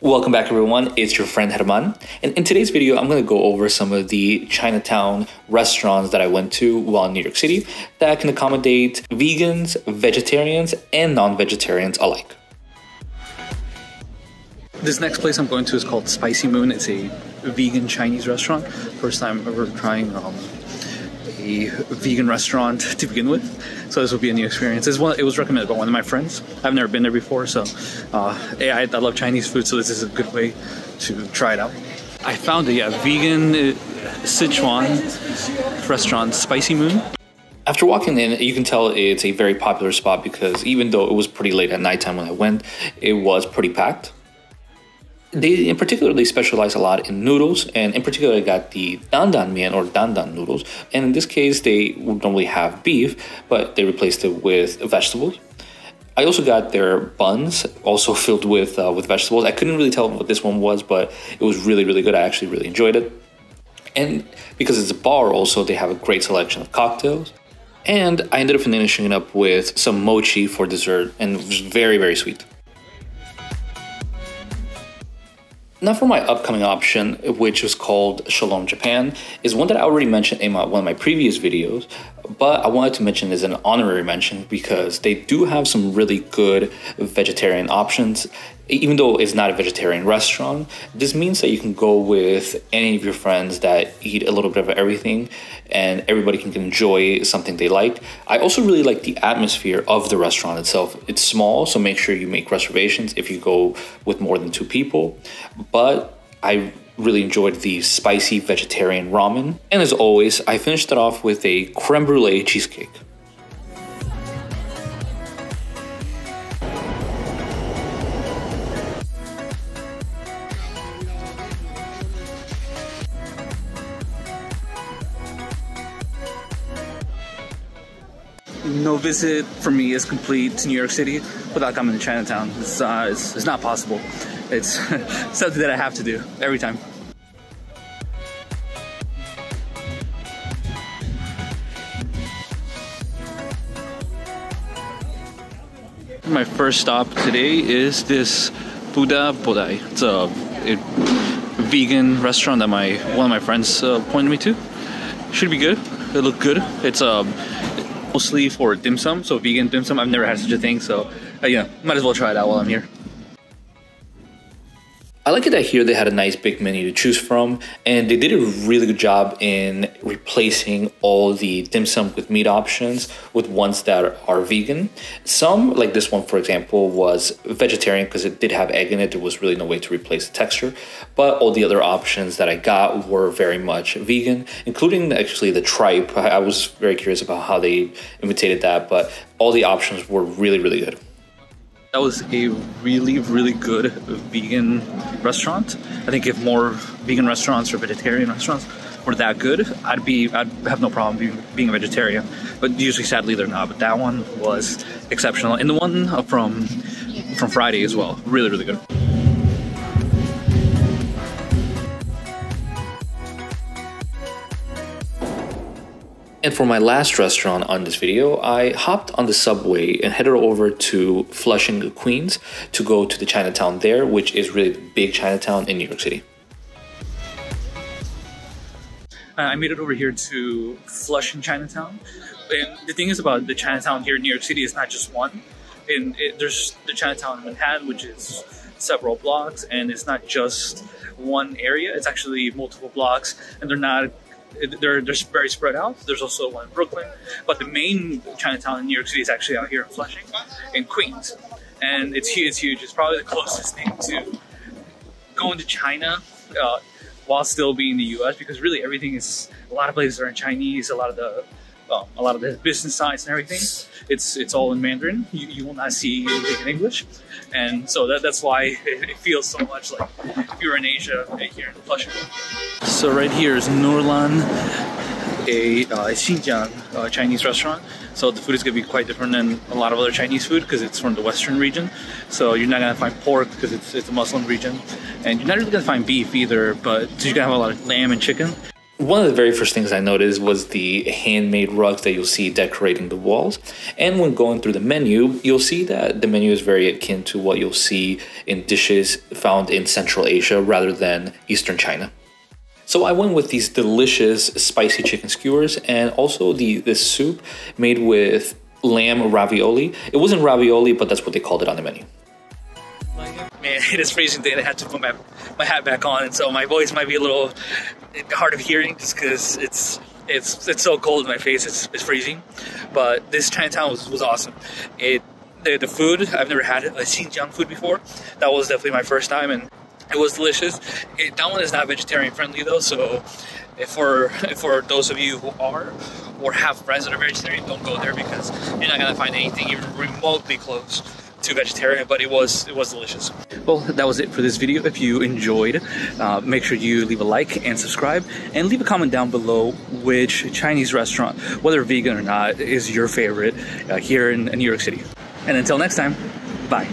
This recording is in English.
Welcome back everyone, it's your friend Germán. And in today's video, I'm gonna go over some of the Chinatown restaurants that I went to while in New York City that can accommodate vegans, vegetarians, and non-vegetarians alike. This next place I'm going to is called Spicy Moon. It's a vegan Chinese restaurant. First time ever trying um, vegan restaurant to begin with. So this will be a new experience. One, it was recommended by one of my friends. I've never been there before, so uh, yeah, I, I, love Chinese food, so this is a good way to try it out. I found a yeah, vegan uh, Sichuan restaurant, Spicy Moon. After walking in, you can tell it's a very popular spot because even though it was pretty late at nighttime when I went, it was pretty packed they in particular they specialize a lot in noodles and in particular I got the dandan mian or dandan noodles. And in this case they would normally have beef but they replaced it with vegetables. I also got their buns also filled with uh, with vegetables. I couldn't really tell what this one was but it was really really good. I actually really enjoyed it. And because it's a bar also they have a great selection of cocktails. And I ended up finishing it up with some mochi for dessert and it was very very sweet Now for my upcoming option, which is called Shalom Japan, is one that I already mentioned in my, one of my previous videos, but I wanted to mention as an honorary mention because they do have some really good vegetarian options even though it's not a vegetarian restaurant, this means that you can go with any of your friends that eat a little bit of everything and everybody can enjoy something they like. I also really like the atmosphere of the restaurant itself. It's small, so make sure you make reservations if you go with more than two people. But I really enjoyed the spicy vegetarian ramen. And as always, I finished it off with a creme brulee cheesecake. no visit for me is complete to New York City without coming to Chinatown. It's, uh, it's, it's not possible. It's something that I have to do every time. My first stop today is this Buddha Bodai. It's a, a vegan restaurant that my one of my friends uh, pointed me to. Should be good. It looked good. It's um, mostly for dim sum, so vegan dim sum. I've never had such a thing, so uh, yeah, might as well try it out while I'm here. I like it that here they had a nice big menu to choose from, and they did a really good job in replacing all the dim sum with meat options with ones that are vegan. Some, like this one for example, was vegetarian because it did have egg in it. There was really no way to replace the texture, but all the other options that I got were very much vegan, including actually the tripe. I was very curious about how they imitated that, but all the options were really, really good. That was a really, really good vegan restaurant. I think if more vegan restaurants or vegetarian restaurants were that good, I'd be, I'd have no problem being, being a vegetarian. But usually, sadly, they're not. But that one was exceptional, and the one from from Friday as well, really, really good. And for my last restaurant on this video, I hopped on the subway and headed over to Flushing, Queens to go to the Chinatown there, which is really the big Chinatown in New York City. I made it over here to Flushing Chinatown. And the thing is about the Chinatown here in New York City is not just one. And it, there's the Chinatown in Manhattan, which is several blocks, and it's not just one area. It's actually multiple blocks, and they're not they're, they're very spread out. There's also one in Brooklyn, but the main Chinatown in New York City is actually out here in Flushing, in Queens, and it's huge. It's huge. It's probably the closest thing to going to China uh, while still being in the U.S. because really everything is a lot of places are in Chinese. A lot of the um, a lot of the business sites and everything, it's it's all in Mandarin. You, you will not see anything in English, and so that, that's why it, it feels so much like if you're in Asia right here in Flushing. So right here is Nurlan, a uh, Xinjiang uh, Chinese restaurant. So the food is gonna be quite different than a lot of other Chinese food because it's from the Western region. So you're not gonna find pork because it's, it's a Muslim region, and you're not really gonna find beef either. But you're gonna have a lot of lamb and chicken. One of the very first things I noticed was the handmade rugs that you'll see decorating the walls. And when going through the menu, you'll see that the menu is very akin to what you'll see in dishes found in Central Asia rather than Eastern China. So I went with these delicious spicy chicken skewers and also the this soup made with lamb ravioli. It wasn't ravioli, but that's what they called it on the menu. Man, it is freezing today. I had to put my, my hat back on, and so my voice might be a little hard of hearing just because it's it's it's so cold in my face. It's, it's freezing, but this Chinatown was, was awesome. It the, the food I've never had a Xinjiang food before. That was definitely my first time, and it was delicious. It, that one is not vegetarian friendly though, so for for those of you who are or have friends that are vegetarian, don't go there because you're not gonna find anything even remotely close to vegetarian, but it was it was delicious. Well, that was it for this video. If you enjoyed, uh, make sure you leave a like and subscribe, and leave a comment down below which Chinese restaurant, whether vegan or not, is your favorite uh, here in New York City. And until next time, bye.